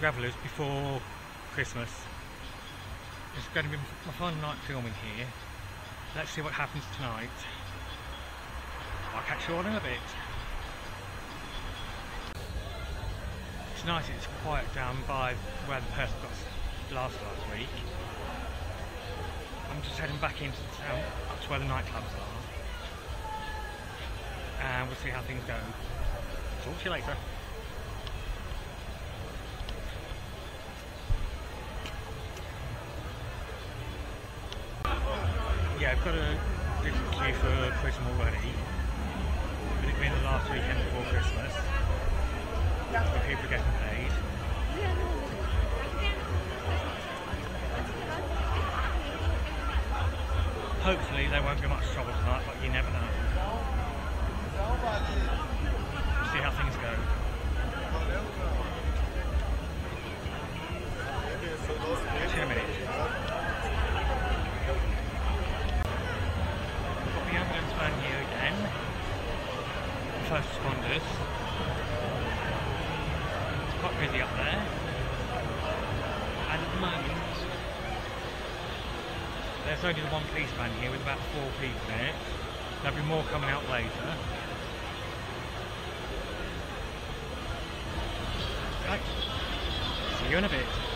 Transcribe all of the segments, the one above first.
Revelers before Christmas. It's going to be my final night filming here. Let's see what happens tonight. I'll catch you all in a bit. Tonight it's quiet down by where the person got last last week. I'm just heading back into the town, up to where the nightclubs are. And we'll see how things go. Talk to you later. Yeah, I've got a little queue for Christmas already. With it being the last weekend before Christmas. Where people are getting paid. Hopefully there won't be much trouble tonight, but you never know. We'll see how things go. Two minutes. Got the ambulance van here again. First responders. It's quite busy up there. And at the moment, there's only the one police van here with about four people in it. There'll be more coming out later. Right. See you in a bit.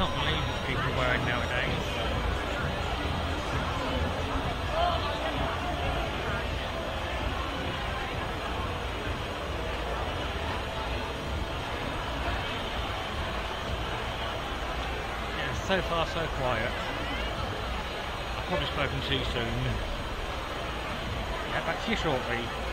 Can't believe what people are wearing nowadays. Yeah, so far so quiet. I've probably spoken too soon. Back to you shortly.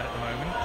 at the moment.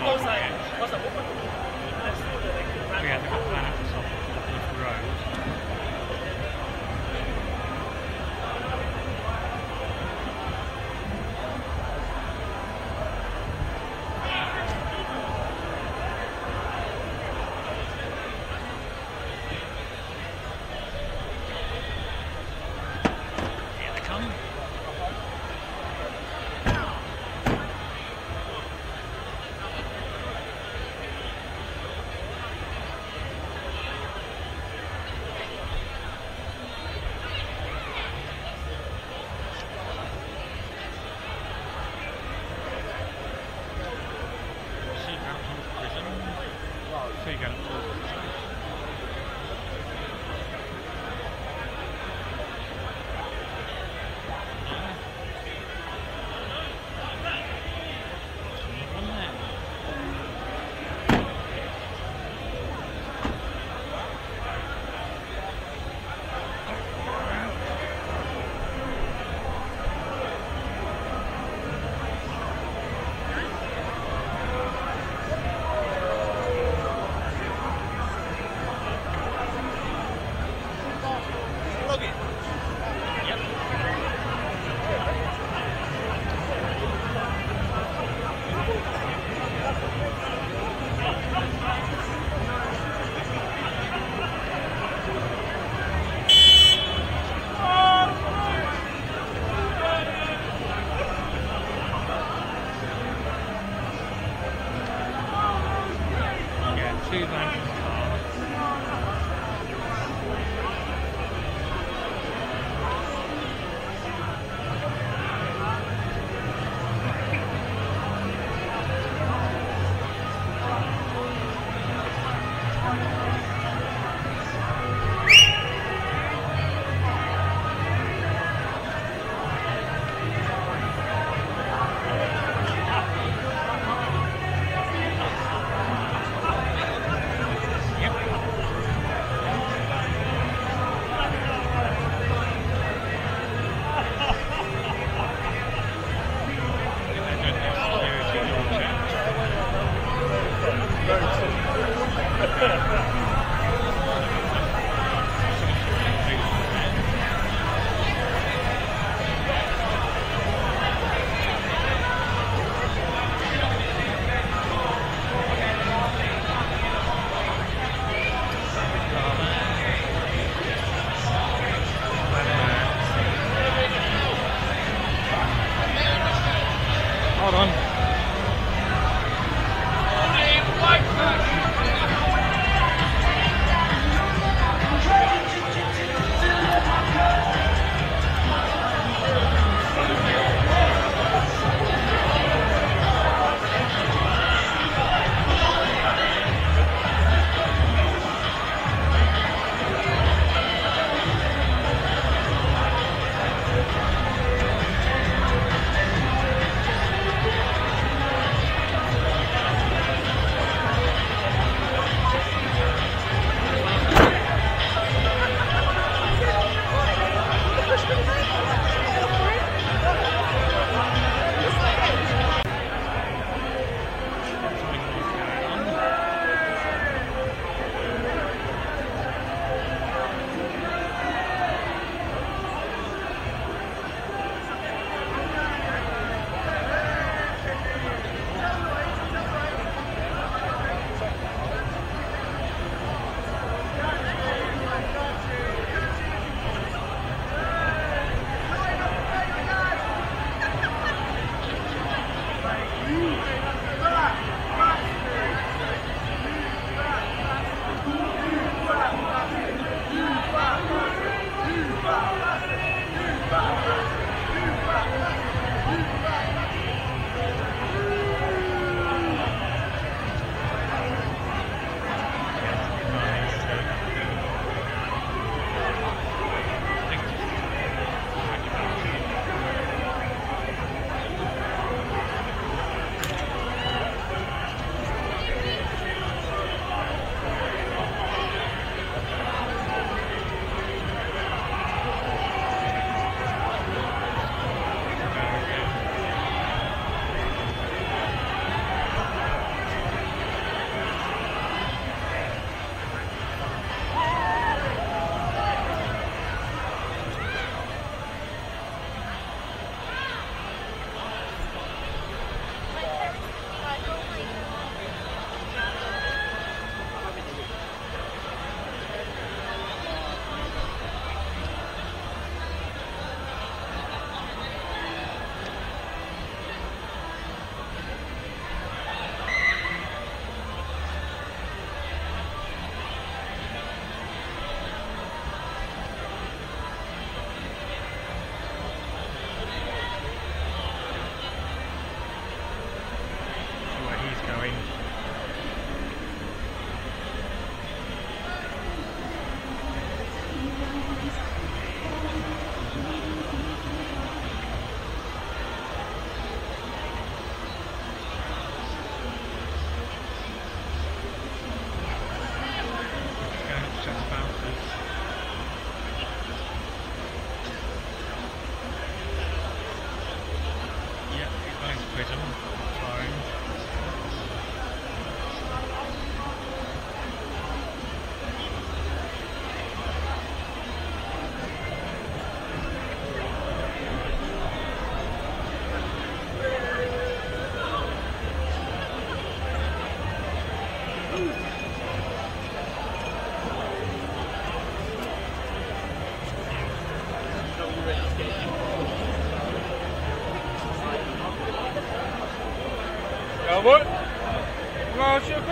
高三高三我不 So you.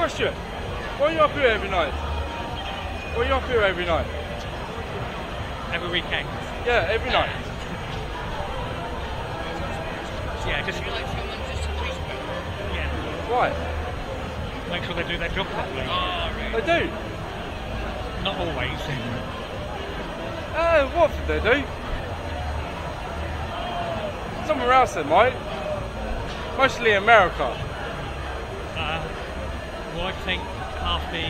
Question? Why are you up here every night? Why are you up here every night? Every weekend. Yeah, every night. Yeah, just You like someone just to respect? yeah, Why? make sure they do their job properly. Ah, right. They do. Not always. Uh, Watford they do. Somewhere else they might. Mostly America. Uh, well, I think half the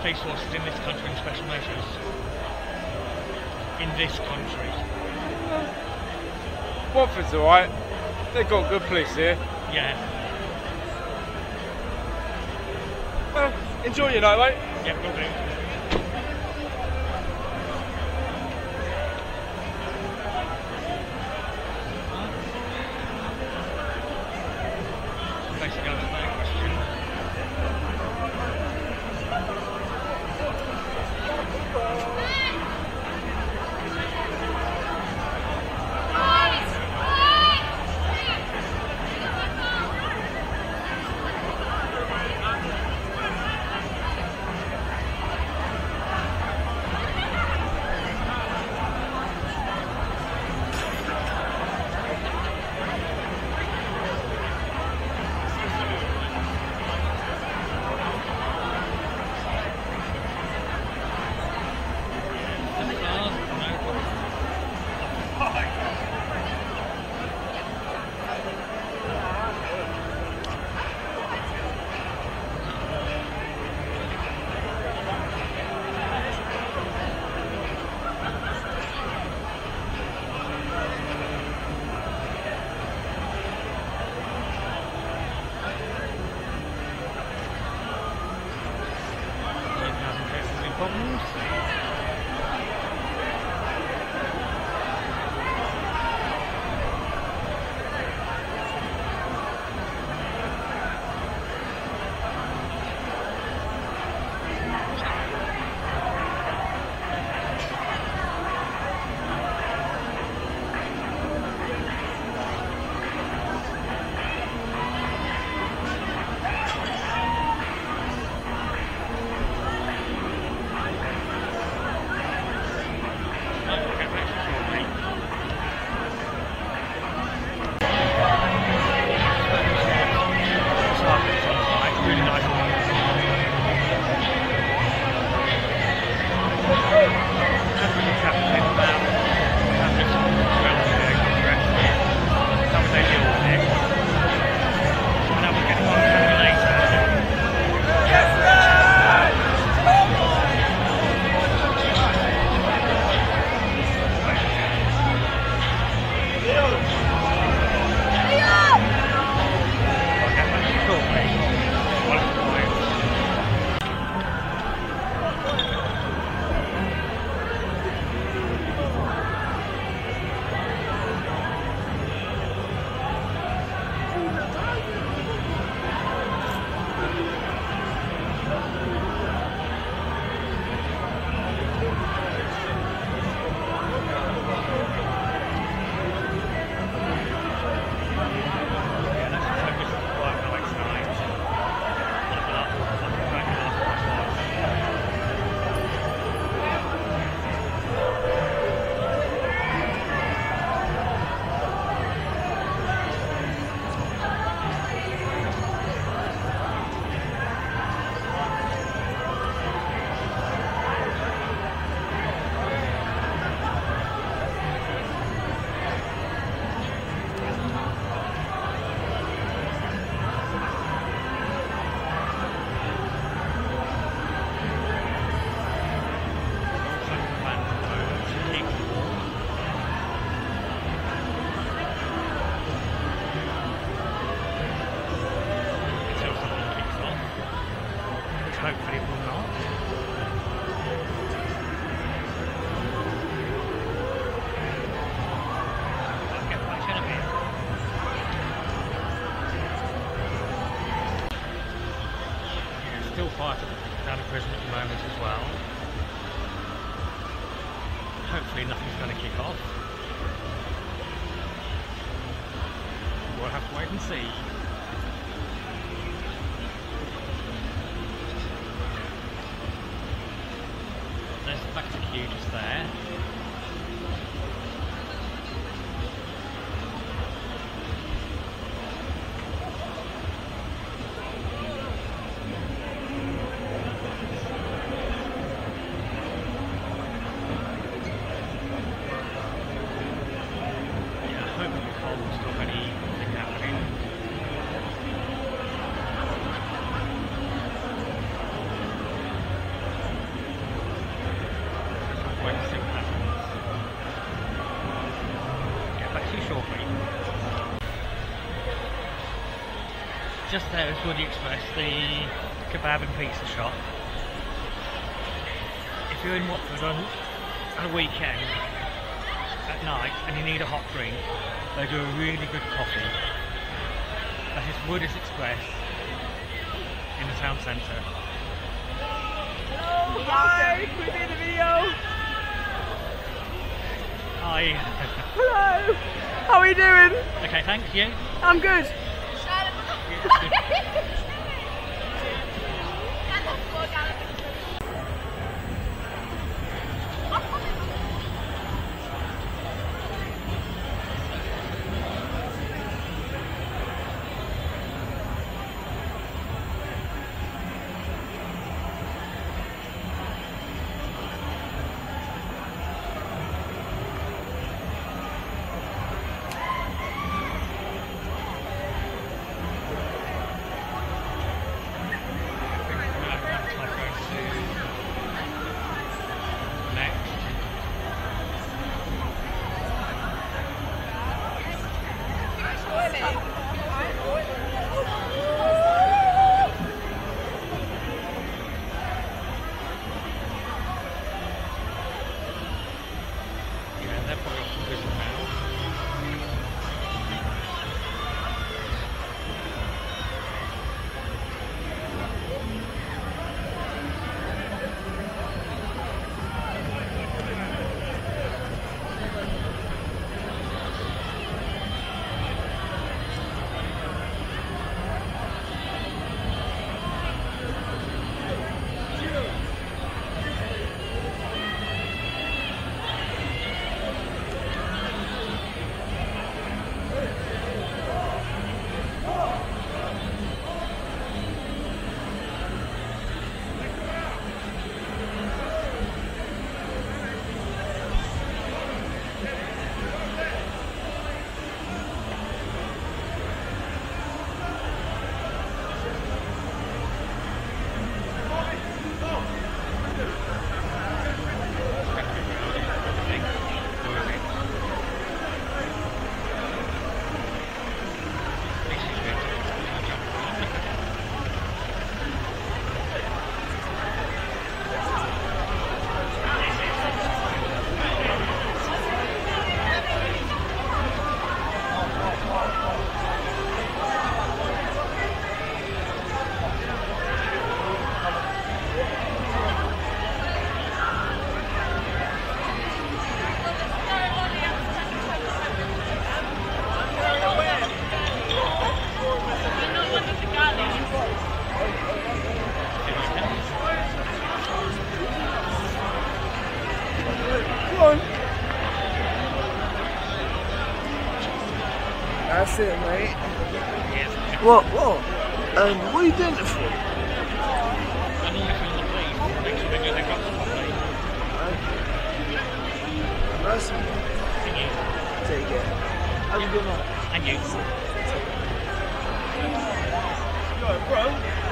police forces in this country in special measures. In this country. Watford's alright. They've got good police here. Yeah. Well, enjoy your night, mate. Yeah, will do. Just there is Woody Express, the kebab and pizza shop. If you're in Watford on, on a weekend, at night and you need a hot drink, they do a really good coffee. That is Wooders Express in the town centre. Hi, we're doing a video. Hi. Hello. How are you doing? okay, thanks you. I'm good. What? What? Um, what are you doing it for? And if you're on the plane, make sure they do their guts properly. Nice one. And you. Take care. Have a good night. And you. Yo, bro.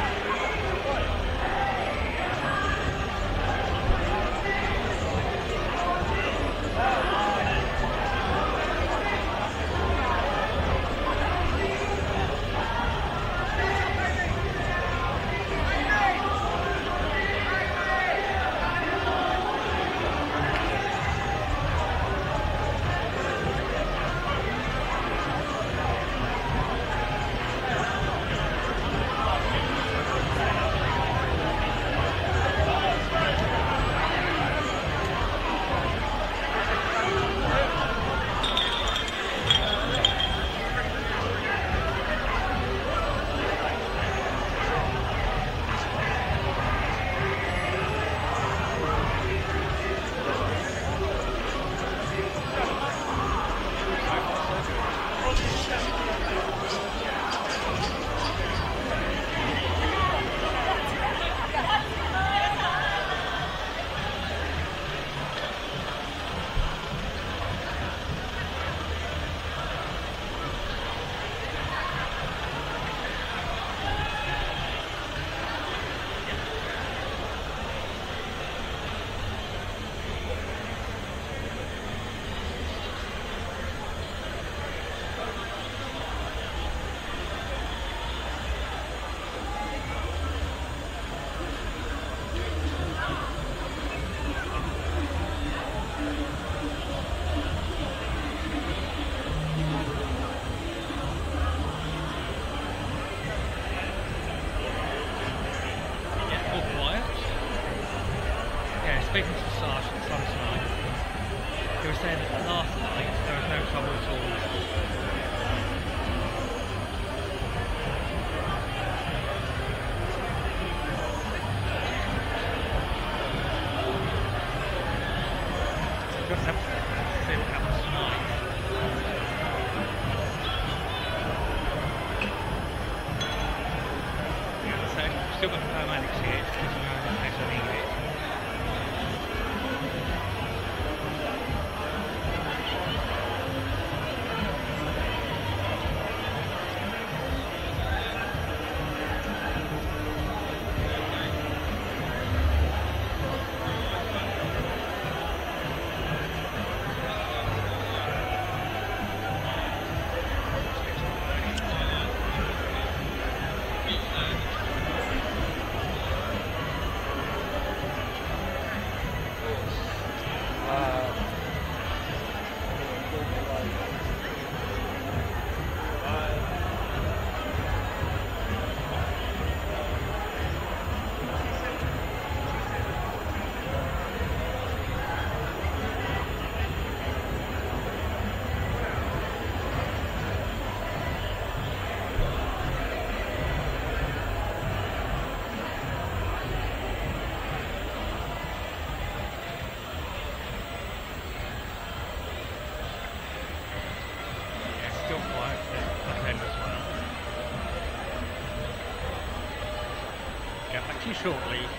Shortly.